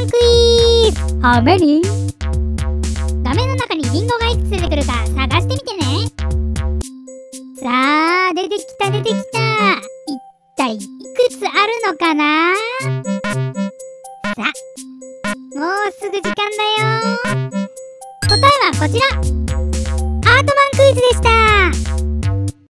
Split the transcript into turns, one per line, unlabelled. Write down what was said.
ンクイズ
ハメに
画面の中にリンゴがいくつ出てくるか探してみてね。さあ出てきた出てきた。一体いくつあるのかな？さあもうすぐ時間だよ。答えはこちら。